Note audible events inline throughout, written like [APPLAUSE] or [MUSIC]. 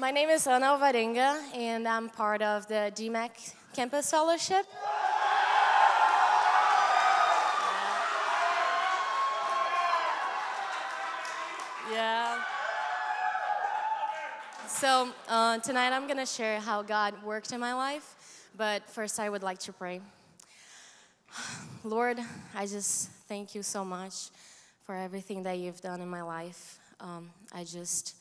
My name is Anna Alvarenga, and I'm part of the DMACC Campus Fellowship. Yeah. So uh, tonight I'm going to share how God worked in my life, but first I would like to pray. [SIGHS] Lord, I just thank you so much for everything that you've done in my life. Um, I just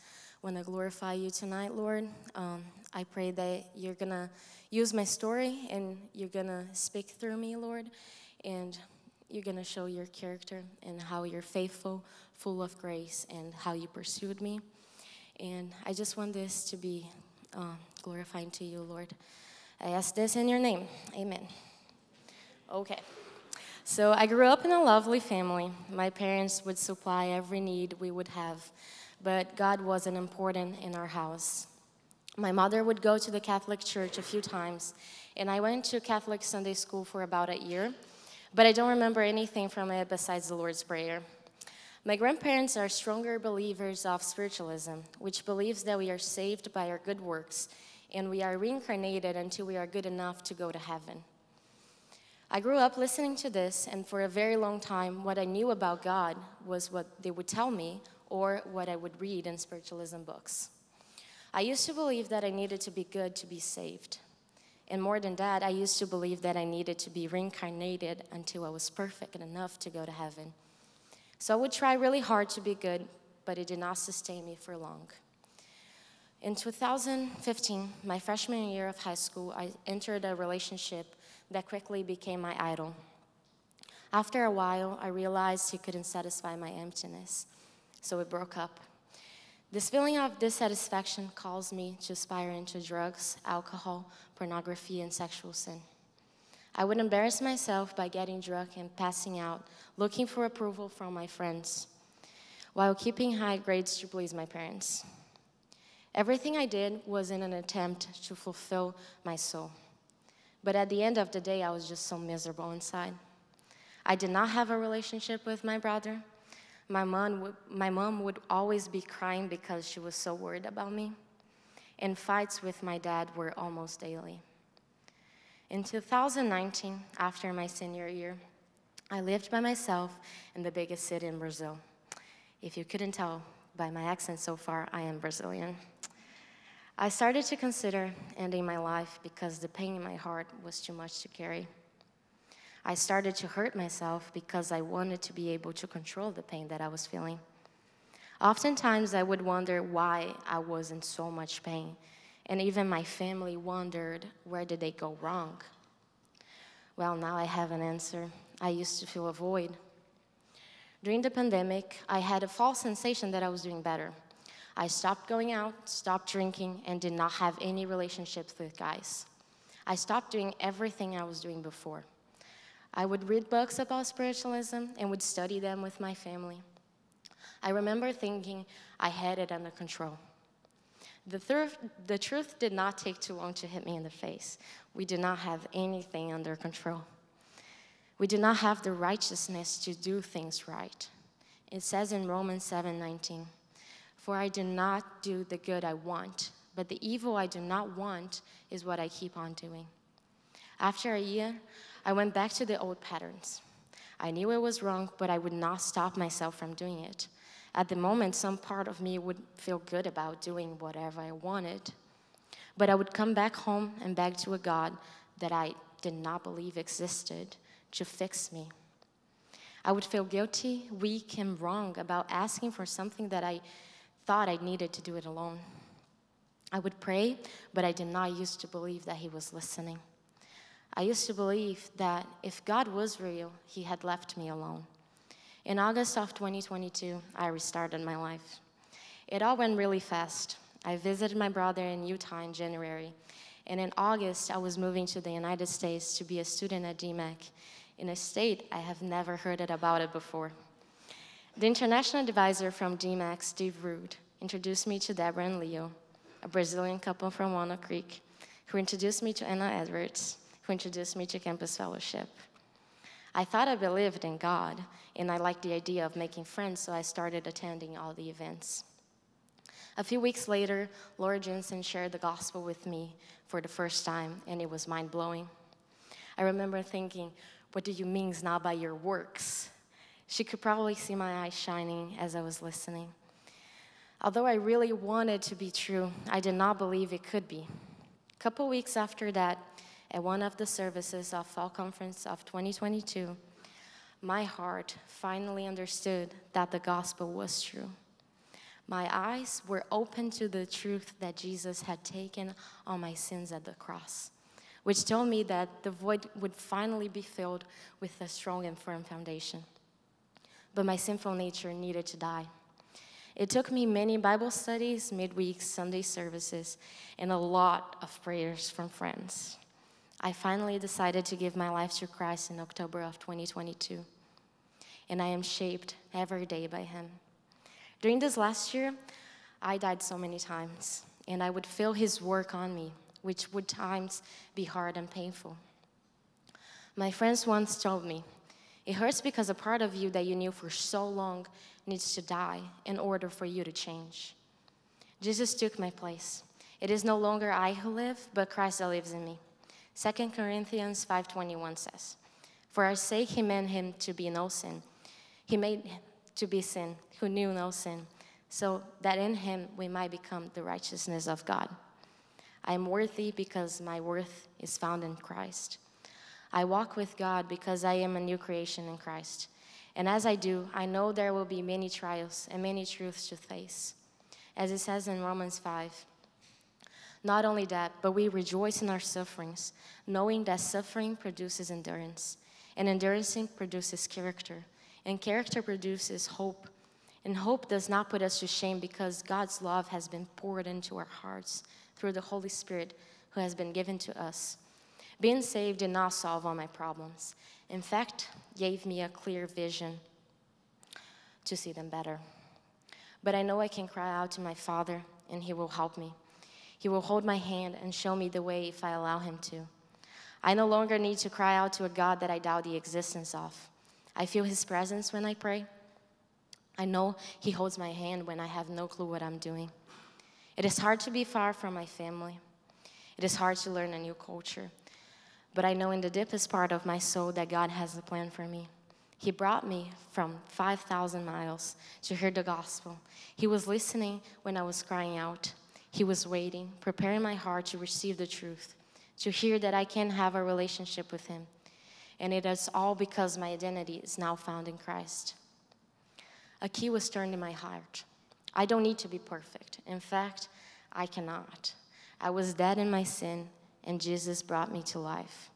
want to glorify you tonight, Lord. Um, I pray that you're going to use my story and you're going to speak through me, Lord, and you're going to show your character and how you're faithful, full of grace, and how you pursued me. And I just want this to be uh, glorifying to you, Lord. I ask this in your name. Amen. Okay. So I grew up in a lovely family. My parents would supply every need we would have, but God wasn't important in our house. My mother would go to the Catholic Church a few times, and I went to Catholic Sunday school for about a year, but I don't remember anything from it besides the Lord's Prayer. My grandparents are stronger believers of spiritualism, which believes that we are saved by our good works and we are reincarnated until we are good enough to go to heaven. I grew up listening to this, and for a very long time, what I knew about God was what they would tell me or what I would read in spiritualism books. I used to believe that I needed to be good to be saved. And more than that, I used to believe that I needed to be reincarnated until I was perfect enough to go to heaven. So I would try really hard to be good, but it did not sustain me for long. In 2015, my freshman year of high school, I entered a relationship that quickly became my idol. After a while, I realized he couldn't satisfy my emptiness, so we broke up. This feeling of dissatisfaction caused me to aspire into drugs, alcohol, pornography, and sexual sin. I would embarrass myself by getting drunk and passing out, looking for approval from my friends, while keeping high grades to please my parents. Everything I did was in an attempt to fulfill my soul. But at the end of the day, I was just so miserable inside. I did not have a relationship with my brother. My mom, would, my mom would always be crying because she was so worried about me. And fights with my dad were almost daily. In 2019, after my senior year, I lived by myself in the biggest city in Brazil. If you couldn't tell by my accent so far, I am Brazilian. I started to consider ending my life because the pain in my heart was too much to carry. I started to hurt myself because I wanted to be able to control the pain that I was feeling. Oftentimes, I would wonder why I was in so much pain, and even my family wondered where did they go wrong. Well, now I have an answer. I used to feel a void. During the pandemic, I had a false sensation that I was doing better. I stopped going out, stopped drinking, and did not have any relationships with guys. I stopped doing everything I was doing before. I would read books about spiritualism and would study them with my family. I remember thinking I had it under control. The, thir- the truth did not take too long to hit me in the face. We do not have anything under control. We do not have the righteousness to do things right. It says in Romans 7 19, for I do not do the good I want, but the evil I do not want is what I keep on doing. After a year, I went back to the old patterns. I knew it was wrong, but I would not stop myself from doing it. At the moment, some part of me would feel good about doing whatever I wanted. But I would come back home and beg to a God that I did not believe existed to fix me. I would feel guilty, weak, and wrong about asking for something that I thought I needed to do it alone. I would pray, but I did not used to believe that He was listening. I used to believe that if God was real, He had left me alone. In August of 2022, I restarted my life. It all went really fast. I visited my brother in Utah in January, and in August, I was moving to the United States to be a student at DMACC in a state I have never heard it about it before. The international advisor from DMACC, Steve Rude, introduced me to Deborah and Leo, a Brazilian couple from Walnut Creek, who introduced me to Anna Edwards, who introduced me to Campus Fellowship. I thought I believed in God, and I liked the idea of making friends, so I started attending all the events. A few weeks later, Laura Jensen shared the gospel with me for the first time, and it was mind blowing. I remember thinking, What do you mean it's not by your works? She could probably see my eyes shining as I was listening. Although I really wanted to be true, I did not believe it could be. A couple weeks after that, at one of the services of Fall Conference of 2022, my heart finally understood that the gospel was true. My eyes were open to the truth that Jesus had taken all my sins at the cross, which told me that the void would finally be filled with a strong and firm foundation. But my sinful nature needed to die. It took me many Bible studies, midweek Sunday services, and a lot of prayers from friends. I finally decided to give my life to Christ in October of 2022, and I am shaped every day by Him. During this last year, I died so many times, and I would feel His work on me, which would times be hard and painful. My friends once told me, It hurts because a part of you that you knew for so long needs to die in order for you to change. Jesus took my place. It is no longer I who live, but Christ that lives in me. 2 Corinthians 5:21 says, "For our sake he made him to be no sin. He made to be sin, who knew no sin, so that in him we might become the righteousness of God. I am worthy because my worth is found in Christ. I walk with God because I am a new creation in Christ. And as I do, I know there will be many trials and many truths to face. As it says in Romans 5, not only that, but we rejoice in our sufferings, knowing that suffering produces endurance, and endurance produces character and character produces hope. And hope does not put us to shame because God's love has been poured into our hearts through the Holy Spirit who has been given to us. Being saved did not solve all my problems. In fact, gave me a clear vision to see them better. But I know I can cry out to my Father and he will help me. He will hold my hand and show me the way if I allow him to. I no longer need to cry out to a God that I doubt the existence of. I feel His presence when I pray. I know He holds my hand when I have no clue what I'm doing. It is hard to be far from my family. It is hard to learn a new culture. But I know in the deepest part of my soul that God has a plan for me. He brought me from 5,000 miles to hear the gospel. He was listening when I was crying out. He was waiting, preparing my heart to receive the truth, to hear that I can have a relationship with Him, and it is all because my identity is now found in Christ. A key was turned in my heart. I don't need to be perfect. In fact, I cannot. I was dead in my sin, and Jesus brought me to life.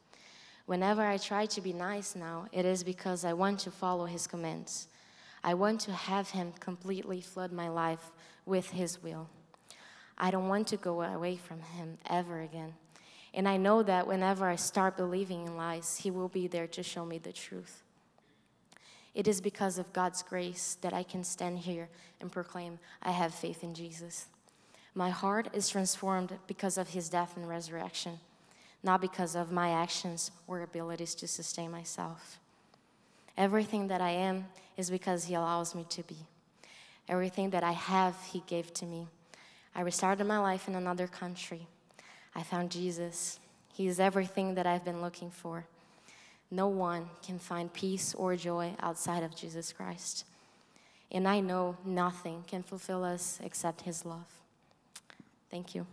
Whenever I try to be nice now, it is because I want to follow his commands. I want to have him completely flood my life with his will. I don't want to go away from him ever again. And I know that whenever I start believing in lies, He will be there to show me the truth. It is because of God's grace that I can stand here and proclaim, I have faith in Jesus. My heart is transformed because of His death and resurrection, not because of my actions or abilities to sustain myself. Everything that I am is because He allows me to be. Everything that I have, He gave to me. I restarted my life in another country. I found Jesus. He is everything that I've been looking for. No one can find peace or joy outside of Jesus Christ. And I know nothing can fulfill us except His love. Thank you.